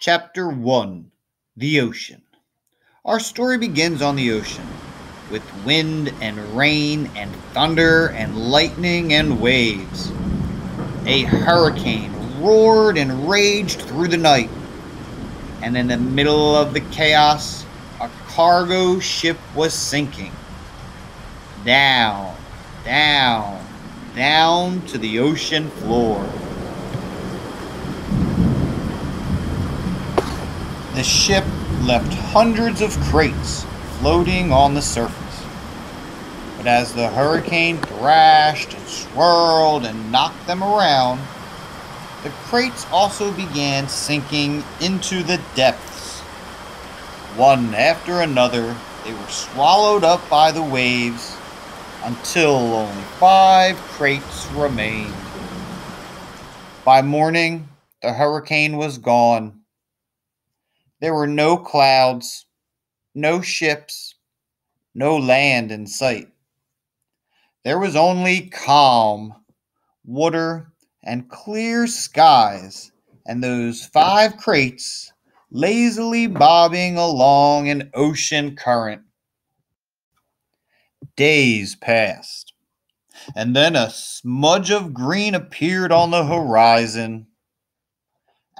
Chapter 1 The Ocean. Our story begins on the ocean, with wind and rain and thunder and lightning and waves. A hurricane roared and raged through the night, and in the middle of the chaos, a cargo ship was sinking. Down, down, down to the ocean floor. The ship left hundreds of crates floating on the surface. But as the hurricane thrashed and swirled and knocked them around, the crates also began sinking into the depths. One after another, they were swallowed up by the waves until only five crates remained. By morning, the hurricane was gone there were no clouds, no ships, no land in sight. There was only calm, water, and clear skies, and those five crates lazily bobbing along an ocean current. Days passed, and then a smudge of green appeared on the horizon.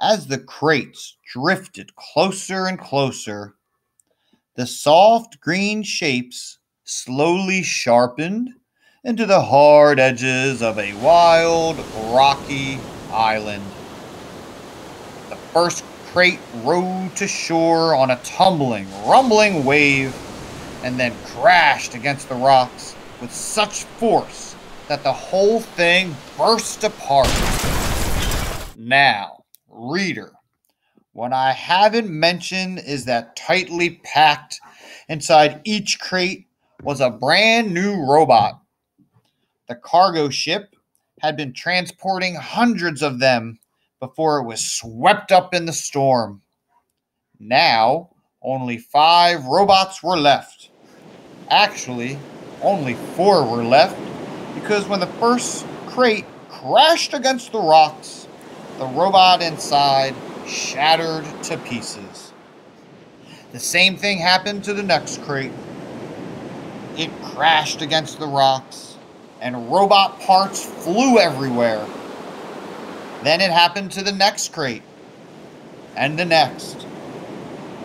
As the crates drifted closer and closer, the soft green shapes slowly sharpened into the hard edges of a wild, rocky island. The first crate rode to shore on a tumbling, rumbling wave and then crashed against the rocks with such force that the whole thing burst apart. Now, reader. What I haven't mentioned is that tightly packed inside each crate was a brand new robot. The cargo ship had been transporting hundreds of them before it was swept up in the storm. Now, only five robots were left. Actually, only four were left because when the first crate crashed against the rocks, the robot inside shattered to pieces. The same thing happened to the next crate. It crashed against the rocks, and robot parts flew everywhere. Then it happened to the next crate, and the next.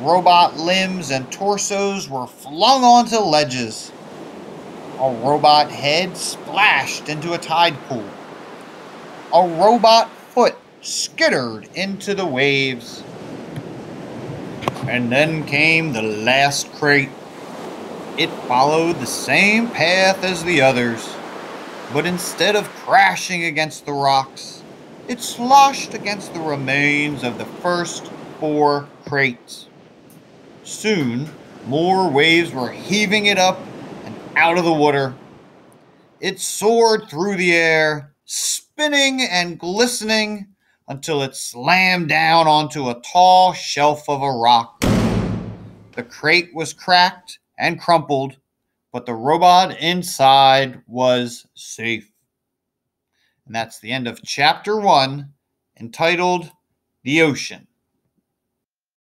Robot limbs and torsos were flung onto ledges. A robot head splashed into a tide pool. A robot foot skittered into the waves. And then came the last crate. It followed the same path as the others, but instead of crashing against the rocks, it sloshed against the remains of the first four crates. Soon, more waves were heaving it up and out of the water. It soared through the air, spinning and glistening until it slammed down onto a tall shelf of a rock. The crate was cracked and crumpled, but the robot inside was safe. And that's the end of chapter one entitled The Ocean.